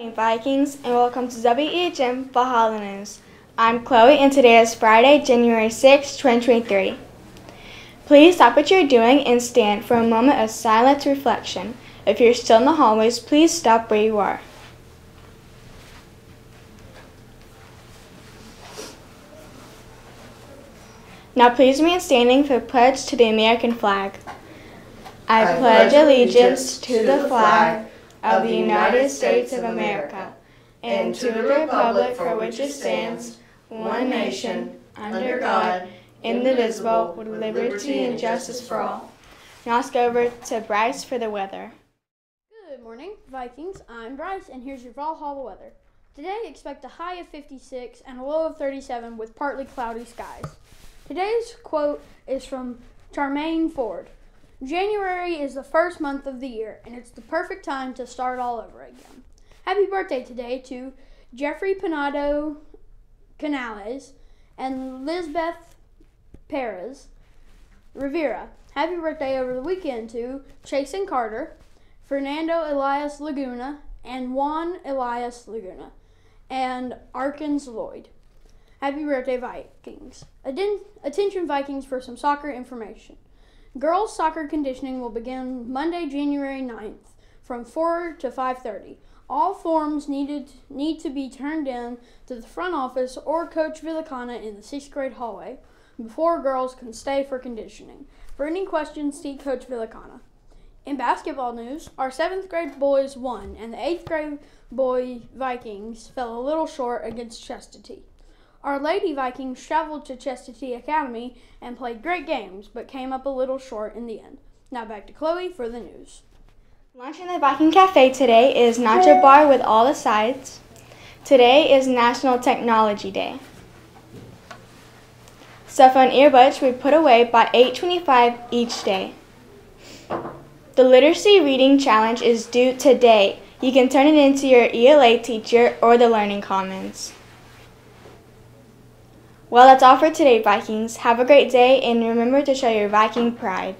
morning, Vikings, and welcome to WEHM Valhalla News. I'm Chloe, and today is Friday, January 6, 2023. Please stop what you're doing and stand for a moment of silent reflection. If you're still in the hallways, please stop where you are. Now please remain standing for the pledge to the American flag. I pledge allegiance to the flag of the United States of America and to the republic for which it stands, one nation, under God, indivisible, with liberty and justice for all. Now let's go over to Bryce for the weather. Good morning, Vikings. I'm Bryce, and here's your Valhalla weather. Today, expect a high of 56 and a low of 37 with partly cloudy skies. Today's quote is from Charmaine Ford. January is the first month of the year, and it's the perfect time to start all over again. Happy birthday today to Jeffrey Pinado Canales and Lizbeth Perez Rivera. Happy birthday over the weekend to Chasen Carter, Fernando Elias Laguna, and Juan Elias Laguna, and Arkins Lloyd. Happy birthday, Vikings. Attention, Vikings, for some soccer information. Girls soccer conditioning will begin Monday, January 9th from 4 to 5:30. All forms needed need to be turned in to the front office or Coach Villicana in the 6th grade hallway before girls can stay for conditioning. For any questions, see Coach Villicana. In basketball news, our 7th grade boys won and the 8th grade boy Vikings fell a little short against Chestatee. Our Lady Vikings traveled to Chestatee Academy and played great games, but came up a little short in the end. Now back to Chloe for the news. Lunch in the Viking Cafe today is nacho bar with all the sides. Today is National Technology Day. Cell phone earbuds we put away by 8.25 each day. The Literacy Reading Challenge is due today. You can turn it into your ELA teacher or the Learning Commons. Well, that's all for today, Vikings. Have a great day and remember to show your Viking pride.